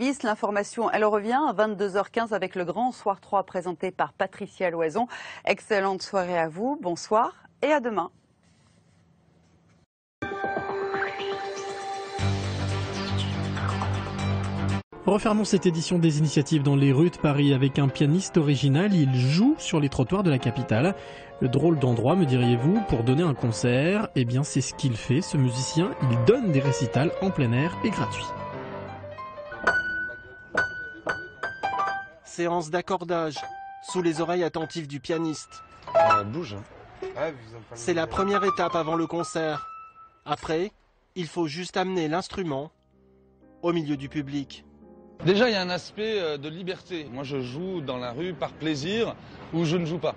L'information, elle revient à 22h15 avec le grand soir 3 présenté par Patricia Loison. Excellente soirée à vous, bonsoir et à demain. Refermons cette édition des initiatives dans les rues de Paris avec un pianiste original. Il joue sur les trottoirs de la capitale. Le drôle d'endroit, me diriez-vous, pour donner un concert? Eh bien, c'est ce qu'il fait, ce musicien. Il donne des récitals en plein air et gratuits. Séance d'accordage, sous les oreilles attentives du pianiste. bouge. Hein. C'est la première étape avant le concert. Après, il faut juste amener l'instrument au milieu du public. Déjà, il y a un aspect euh, de liberté. Moi, je joue dans la rue par plaisir ou je ne joue pas.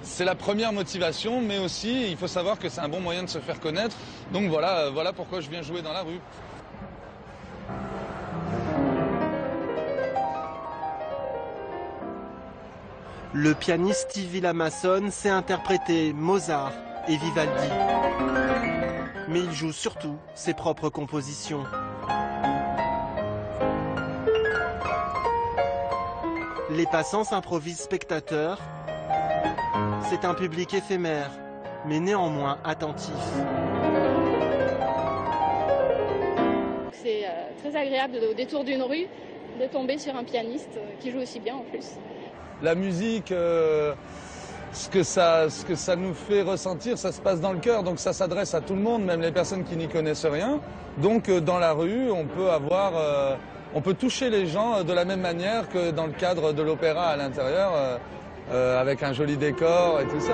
C'est la première motivation, mais aussi, il faut savoir que c'est un bon moyen de se faire connaître. Donc voilà, euh, voilà pourquoi je viens jouer dans la rue. Le pianiste Stevie Lamasson sait interpréter Mozart et Vivaldi. Mais il joue surtout ses propres compositions. Les passants s'improvisent spectateurs. C'est un public éphémère, mais néanmoins attentif. C'est euh, très agréable au détour d'une rue de tomber sur un pianiste euh, qui joue aussi bien en plus. La musique, euh, ce, que ça, nous fait ressentir, ça se passe dans le cœur, donc ça s'adresse à tout le monde, même les personnes qui n'y connaissent rien. Donc dans la rue, on peut avoir on peut toucher les gens euh, de la même manière que dans le cadre de l'opéra à l'intérieur, euh, euh, avec un joli décor et tout ça.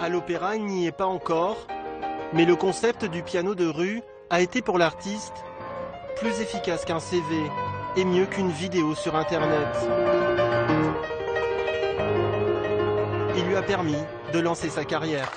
À l'opéra, il n'y est pas encore, mais le concept du piano de rue a été pour l'artiste plus efficace qu'un CV et mieux qu'une vidéo sur Internet. Il lui a permis de lancer sa carrière.